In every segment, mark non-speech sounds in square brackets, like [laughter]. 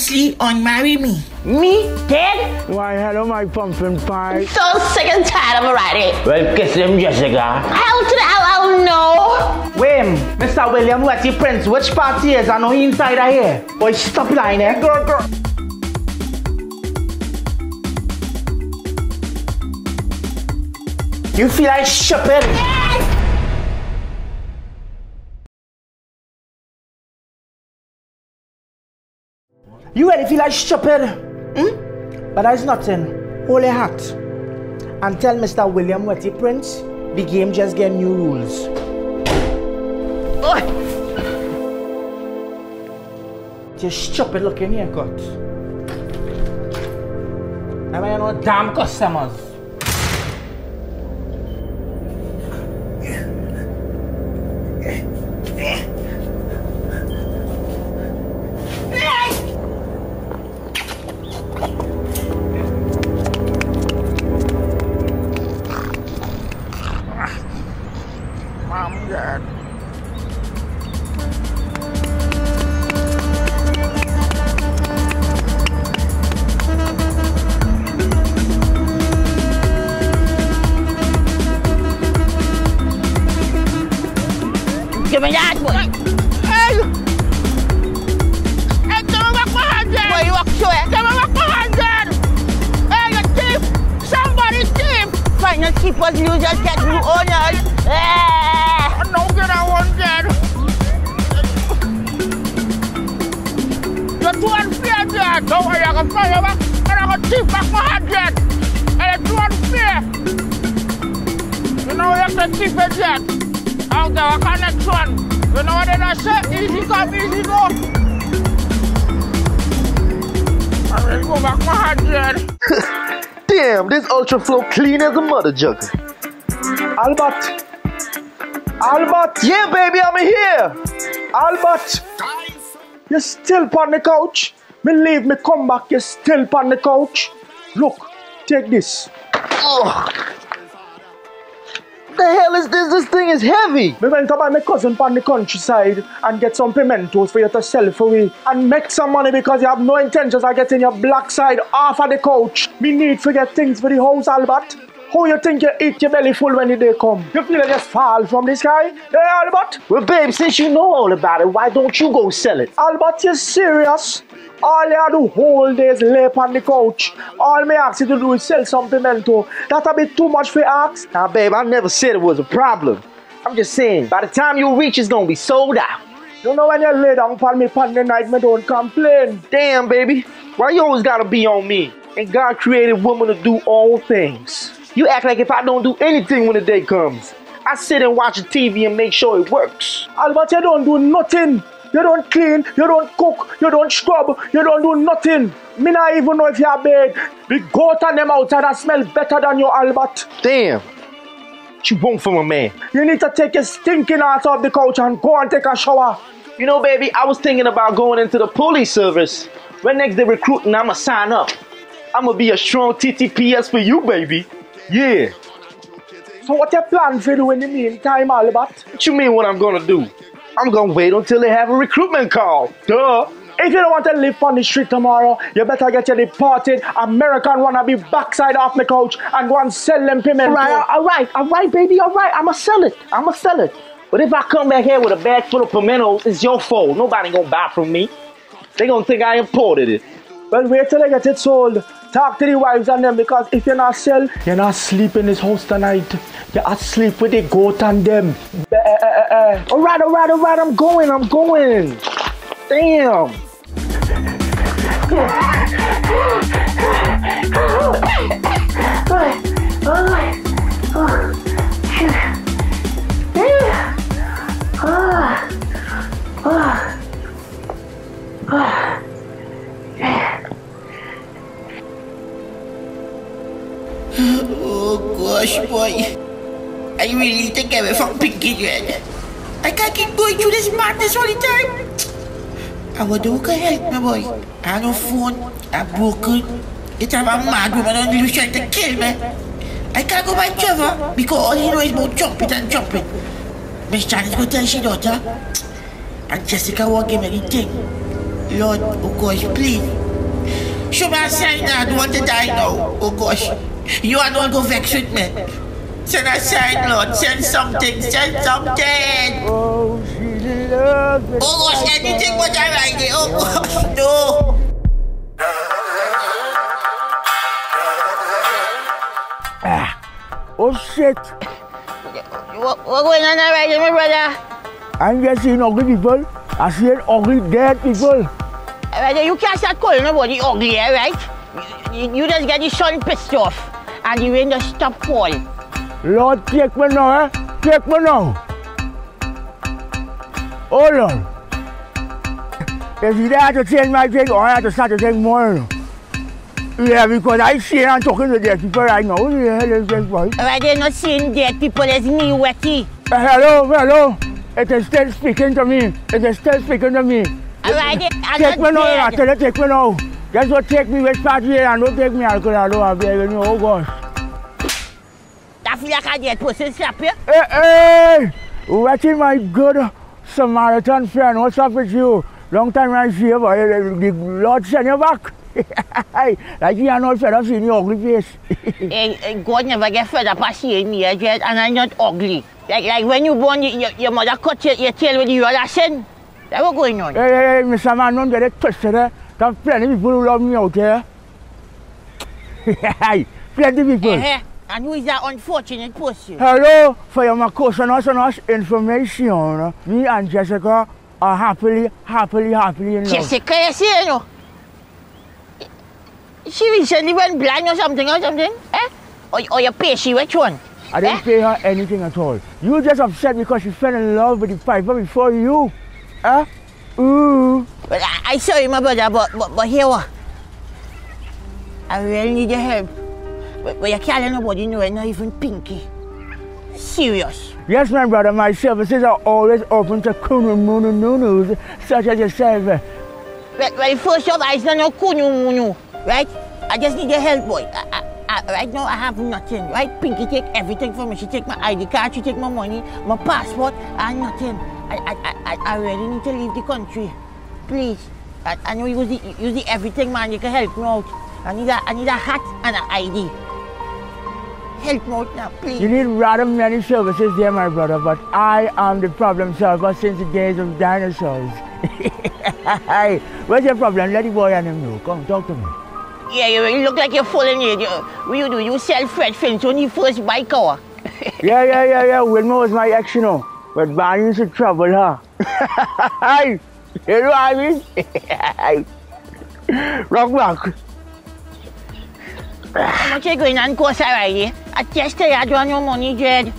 cheat on marry me. Me? Dead? Why, hello, my pumpkin pie. So sick and tired of already. Well, kiss him, Jessica. Hell to the hell, I don't know. Wait, Mr. William, what's your prince? Which party is? I know he inside of here. Boy, stop lying there. Girl, girl. You feel like shipping? You ready feel like stupid? Hmm? But that's nothing. Hold your hat. And tell Mr. William Wetty Prince the game just get new rules. Oi! Just stupid looking haircut. I mean, no damn customers. Me that, boy. Hey! Hey, give me back my hundred! Boy, you walk through it. Give me back my hundred! Hey, you thief! Somebody thief! Final keepers, you just get new owners. Don't eh. get a hundred! You're too unfair, Dad! Don't worry, I can find you back and I can thief back my hundred! Hey, you're too unfair! You know you have to thief it yet? I'll get a connection! You know what did I say? Easy come, easy go! I will go back my hundred! [laughs] Damn, this ultra flow clean as a mother jugger. Albert! Albert! Yeah, baby, I'm here. Albert! You're still on the couch? Me leave me come back, you're still on the couch? Look, take this. Ugh. What the hell is this? This thing is heavy. Me went to buy my cousin on the countryside and get some pimentos for you to sell for me and make some money because you have no intentions of getting your black side off of the couch. Me need to get things for the house, Albert. How you think you eat your belly full when the day come? You feel it just fall from the sky? Hey, Albert? Well, babe, since you know all about it, why don't you go sell it? Albert, you serious? All you do whole day is lay on the couch. All me ask you to do is sell some pimento. That a bit too much for ask. Now, babe, I never said it was a problem. I'm just saying, by the time you reach, it's gonna be sold out. You know when you lay down for me on the night, me don't complain. Damn, baby, why you always gotta be on me? And God created woman to do all things. You act like if I don't do anything when the day comes. I sit and watch the TV and make sure it works. Albert, you don't do nothing. You don't clean, you don't cook, you don't scrub, you don't do nothing. Me not even know if you're bed. The goat and them outside that smell better than you, Albert. Damn. What you want from a man? You need to take your stinking ass off the couch and go and take a shower. You know, baby, I was thinking about going into the police service. When next they recruiting, I'ma sign up. I'ma be a strong TTPS for you, baby. Yeah. So what you plan for do in the meantime, Albert? What you mean what I'm gonna do? I'm gonna wait until they have a recruitment call. Duh. If you don't want to live on the street tomorrow, you better get your deported American wannabe backside off the couch and go and sell them pimento. All right, all right, all right, baby, all right. I'ma sell it. I'ma sell it. But if I come back here with a bag full of pimentos, it's your fault. Nobody gonna buy from me. They gonna think I imported it. Well, wait till I get it sold. Talk to the wives and them because if you're not sell, you're not sleep in this house tonight. You're asleep with the goat and them. Eh, eh, eh. All right, all right, all right. I'm going. I'm going. Damn. I wonder who can help me, boy. I no phone. I'm broken. It's a mad woman on loose trying to kill me. I can't go by Trevor because all he knows is about jumping and jumping. Miss Janice go tell she daughter. And Jessica won't give me anything. Lord, oh gosh, please. show me a sign now. I don't want to die now. Oh gosh. You are not go vex with me. Send a sign, Lord. Send something. Send something. Oh, she loves me. Oh gosh, anything but I like. Oh gosh. Oh, shit. What, what going on right here, my brother? I'm just seeing ugly people. I see ugly dead people. Right, you can't start calling nobody ugly, right? You, you, you just get the sun pissed off and the rain just stop fall. Lord, take me now, eh? Take me now. Hold on. If you have to change my drink or I have to start to drink more. Yeah, because I see I'm talking to the people right now. Who the hell is this boy? Right, they're not seeing dead people as me, Wetty. Uh, hello, hello. It is still speaking to me. It is still speaking to me. Alright, I'm Take me now, I tell you, take me now. Just don't take me West Party here and don't take me alcohol. I don't have beer, you know, oh gosh. I feel like a dead person slap you. Hey, hey! Watching my good Samaritan friend, what's up with you? Long time I see you, but uh, the Lord send you back. [laughs] like you are not fed up seeing your ugly face. [laughs] Eh, eh, God never get fed up of seeing me yet, and I'm not ugly. Like, like when you born, you, your, your mother cut your, your tail with the other sin. That's what going on. hey, hey, hey, Mr. Man, don't get it twisted. Eh? There's plenty of people who love me out there. [laughs] plenty of people. Eh, and who is that unfortunate person? Hello, for your Makosa Nationals information. Me and Jessica are happily, happily, happily in love. Jessica, you see, you know. She recently went blind or something or something, eh? Or, or you pay she, which one? I didn't Eh? pay her anything at all. You just upset because she fell in love with the piper before you. Huh? Ooh. Well, I, I saw you, my brother, but, but, but here what? I really need your help. But, but you can't let nobody know, not even Pinky. Serious. Yes, my brother, my services are always open to kunu munu nunus such as yourself. Well, well first off, I don't know kunu munu, right? I just need your help, boy. I, I, I, right now, I have nothing, right? Pinky take everything from me. She take my ID card, she take my money, my passport, and nothing. I, I, I, I- I really need to leave the country. Please. I, I know you use the, use the everything, man. You can help me out. I need a, I need a hat and an ID. Help me out now, please. You need rather many services there, my brother, but I am the problem solver since the days of dinosaurs. [laughs] What's your problem? Let the boy and him know. Come, talk to me. Yeah, you, look like you're falling in. You, what you do? You sell Fred Finch when you first buy car. [laughs] Yeah, yeah, yeah, yeah. Wilma was my ex, you know. But Barney used to trouble her. Hey, [laughs] you know what I mean? Rock back. How much you going on course already? I just you I don't want no money, Jed.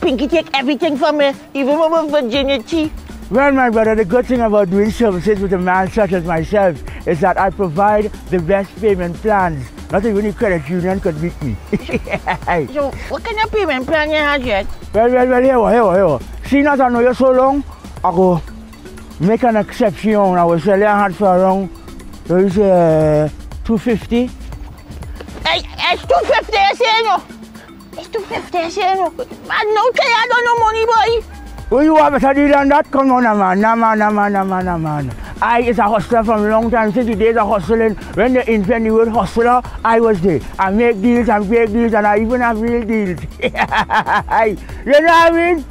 Pinky take everything from me, even my virginity. Well, my brother, the good thing about doing services with a man such as myself is that I provide the best payment plans. Not even the credit union could beat me. [laughs] So, what kind of payment plan you have, Jed? well, well, well, here, here, here. we. See, not I know you so long, I go make an exception. I will sell your hat for around, what is uh, 250. Hey, it's 250, you say, no? It's 250, you say, no? Man, no tell I don't know money, boy. Well, you have better deal than that? Come on, man, nah, man, nah, man, nah, man, nah, man. I is a hustler from a long time, since the days of hustling. When they invent the word hustler, I was there. I make deals and break deals and I even have real deals. [laughs] you know what I mean?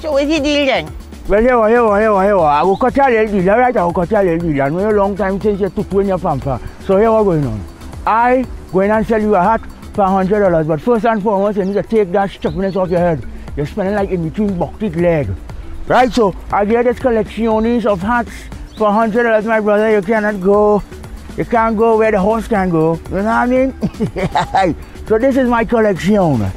So, what's the deal then? Well, here, here, here, here. I will cut your little deal, right? I will cut your little deal. I know a long time since you took in your pamper. So here what's going on. I going and sell you a hat for $100, but first and foremost, you need to take that stuffiness off your head. You're spending like in between bucket leg. Right, so I get this collections of hats for $100, my brother. You cannot go. You can't go where the horse can go. You know what I mean? [laughs] so this is my collection.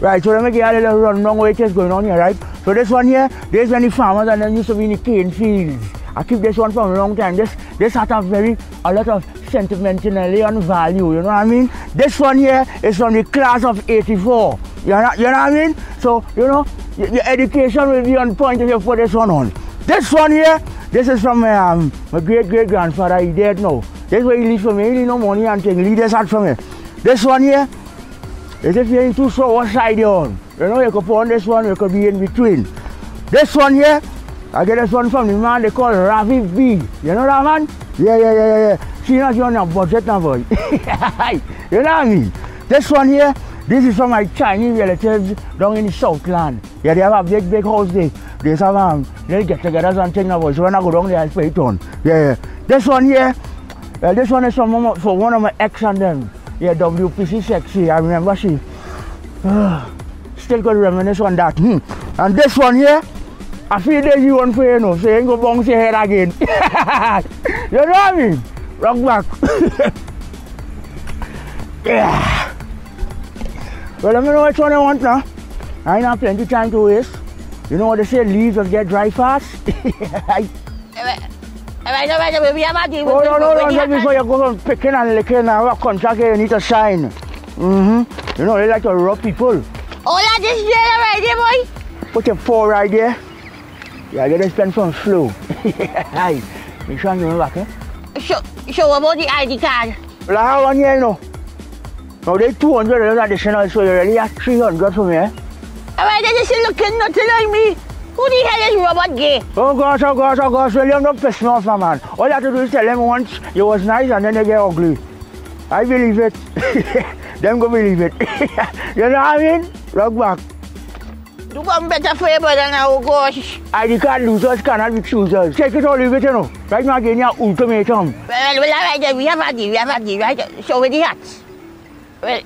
Right, so let me get a little rundown what is going on here, right? So this one here, there's many farmers and then used to be in the cane fields. I keep this one for a long time. This this hat have very a lot of sentimentality and value, you know what I mean? This one here is from the class of 84. You know, you know what I mean? So, you know, your, education will be on point if you put this one on. This one here, this is from um, my great great grandfather, he dead now. This is what he leave for me, he leave no money and thing, leave this hat for me. This one here, is if you're into so what side you're on. You know, you could put on this one, you could be in between. This one here, I get this one from the man they call Ravi B. You know that man? Yeah, yeah, yeah, yeah, yeah. She not on a budget now, boy. [laughs] you know I mean? This one here, this is from my Chinese relatives down in the Southland. Yeah, they have a big, big house there. They have um, they get together and thing now, boy. So when I go down there, I pay it on. Yeah, yeah. This one here, uh, this one is from one- for one of my ex and them. Yeah, WPC sexy. I remember she. [sighs] still got reminisce on that. Hmm. And this one here, I feel that you want for you know, so you ain't go bounce your head again. you know what I mean? Rock back. yeah. [laughs] Well, let me know which one I want now. I ain't have plenty time to waste. You know what they say, leaves just get dry fast. [laughs] Oh, no, no, no, just before you go on picking and licking and have a contract here, you need to sign. Mm-hmm. You know, they like to rob people. All of this there boy. Put your four right there. Yeah, get to spend some slow. Aye. Make sure you give me back, eh? Show, show about the ID card. Well, I have one here, you know. Now, they 200 dollars additional, so you already have 300 for me, eh? Alright, they just looking nothing like me. Who the hell is Robert Gay? Oh gosh, oh gosh, oh gosh, William, don't piss me off, my man. All you have to do is tell them once you was nice and then they get ugly. I believe it. [laughs] them go believe it. [laughs] you know what I mean? Rock back. Do one better for your brother now, gosh. ID card losers cannot be choosers. Take it or leave it, you know. Right now, again, your ultimatum. Well, well, alright then, we have a deal, we have a deal, right? Show with the hats. Well,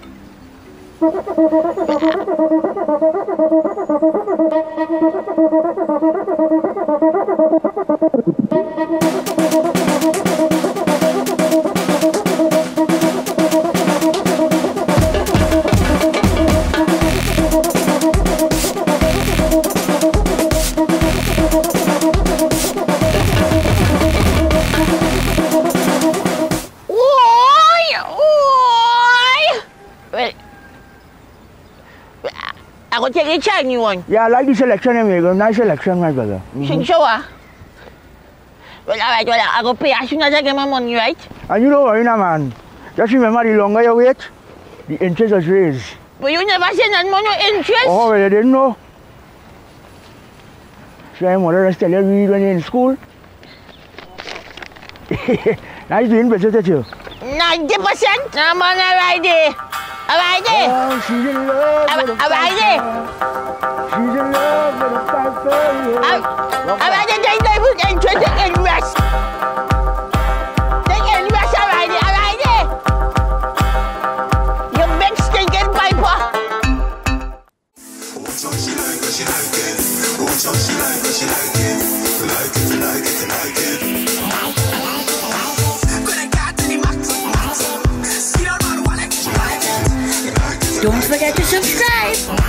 I will take a Chinese one. Yeah, I like the selection you make. Nice selection, my brother. Sing show ah. Well, I go pay as soon as I get my money, right? And you know what, you know, man? Just remember, the longer you wait, the interest is raised. But you never nothing about no interest. Oh, well, you didn't know? So your mother just tell you read when you're in school? [laughs] now he's doing you. 90%? No, man, alright there. Alright there. Oh, she's in love with a Alright there. She's in love with a fight for you. Alright there, take the book and try to invest. Take invest, alright there, alright there. You big stinking piper. Don't forget to subscribe.